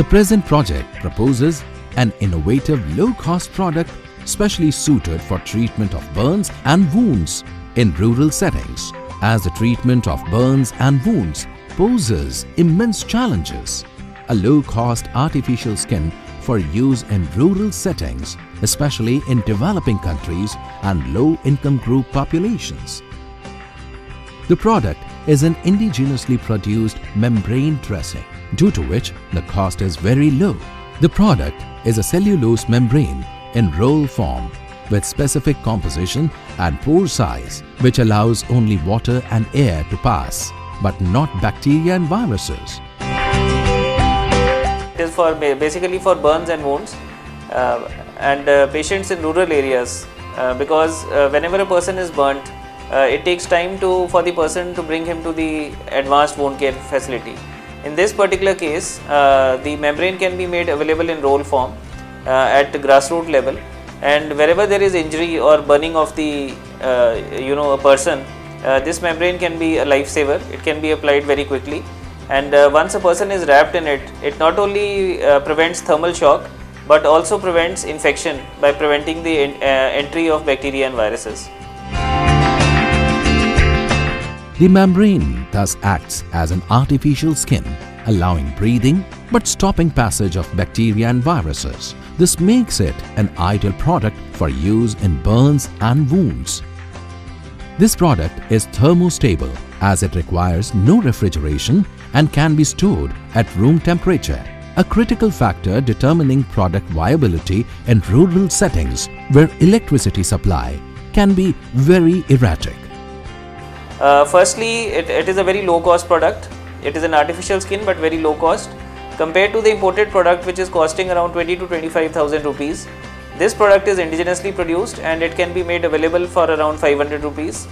The present project proposes an innovative low-cost product specially suited for treatment of burns and wounds in rural settings as the treatment of burns and wounds poses immense challenges. A low-cost artificial skin for use in rural settings, especially in developing countries and low-income group populations. The product is an indigenously produced membrane dressing, due to which the cost is very low. The product is a cellulose membrane in roll form with specific composition and pore size which allows only water and air to pass, but not bacteria and viruses. It is for basically for burns and wounds uh, and uh, patients in rural areas uh, because uh, whenever a person is burnt, uh, it takes time to for the person to bring him to the advanced wound care facility. In this particular case, uh, the membrane can be made available in roll form at grassroots level. And wherever there is injury or burning of the uh, you know a person uh, this membrane can be a lifesaver. It can be applied very quickly. And uh, once a person is wrapped in it it not only uh, prevents thermal shock but also prevents infection by preventing the en uh, entry of bacteria and viruses the membrane thus acts as an artificial skin allowing breathing but stopping passage of bacteria and viruses. This makes it an ideal product for use in burns and wounds. This product is thermostable as it requires no refrigeration and can be stored at room temperature, a critical factor determining product viability in rural settings where electricity supply can be very erratic. Uh, firstly, it, it is a very low cost product. It is an artificial skin but very low cost compared to the imported product which is costing around 20 to 25,000 rupees. This product is indigenously produced and it can be made available for around 500 rupees.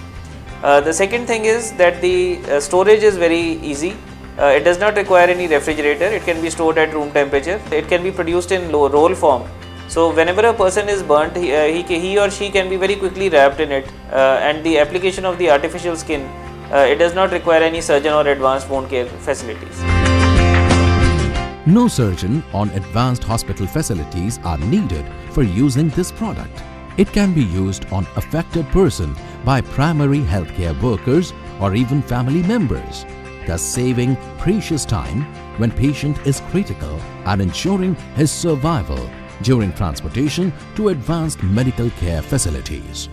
Uh, the second thing is that the uh, storage is very easy. Uh, it does not require any refrigerator. It can be stored at room temperature. It can be produced in low roll form. So whenever a person is burnt, he, uh, he, he, or she can be very quickly wrapped in it uh, and the application of the artificial skin, uh, it does not require any surgeon or advanced wound care facilities. No surgeon on advanced hospital facilities are needed for using this product. It can be used on affected person by primary healthcare workers or even family members, thus saving precious time when patient is critical and ensuring his survival during transportation to advanced medical care facilities.